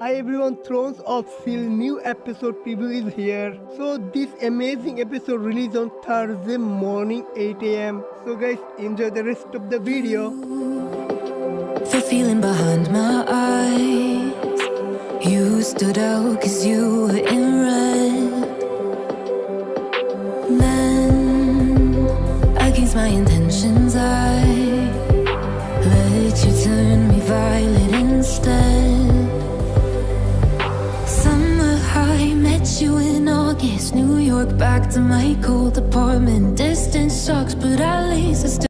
Hi everyone, Thrones of Seal new episode preview is here. So this amazing episode released on Thursday morning 8 am. So guys, enjoy the rest of the video. The feeling behind my eyes. You stood out cause you were in red. Then, against my intentions, I let you turn me violet met you in August. New York, back to my cold apartment. Distance sucks, but at least it's.